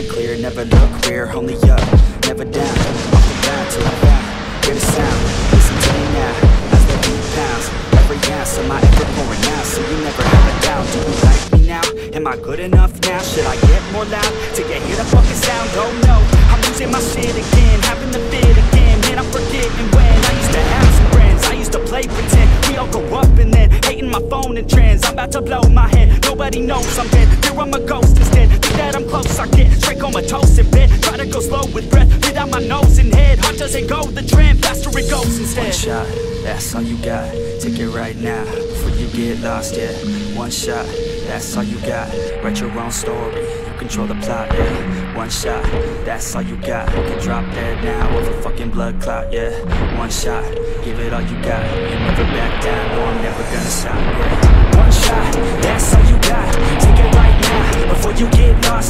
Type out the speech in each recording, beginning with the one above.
mind clear, never look rear Only up, never down. Off the ground till I'm found Hear the sound, listen to me now As the beat pounds, every ounce of my effort pouring out So you never have a doubt, do you like me now? Am I good enough now? Should I get more loud? To get hear the fucking sound? Oh no, I'm losing my shit again Having the fit again, man I'm forgetting when. I used to have some friends, I used to play pretend. We all go up and then, hating my phone and trends. I'm about to blow my head, nobody knows I'm dead. Here I'm a ghost instead, think that I'm close I get straight comatose in bed. Try to go slow with breath, breathe out my nose and head. Heart doesn't go the trend, faster it goes instead. One shot, that's all you got. Take it right now, before you get lost, yeah. One shot, that's all you got. Write your own story, you control the plot, yeah. One shot, that's all you got. Can drop dead now with a fucking blood clot, yeah. One shot, give it all you got. You never back down, no I'm never gonna stop,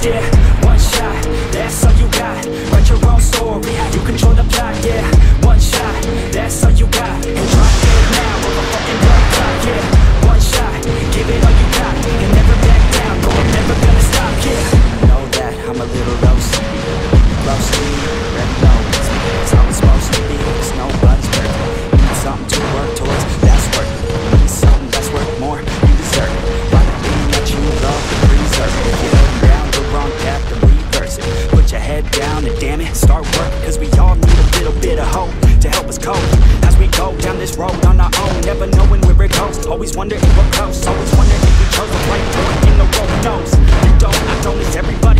get Always wonder if we're close Always wonder if we chose the right one. In the road knows You don't, I don't, is everybody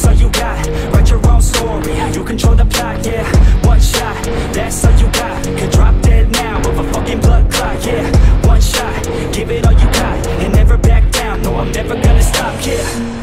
yeah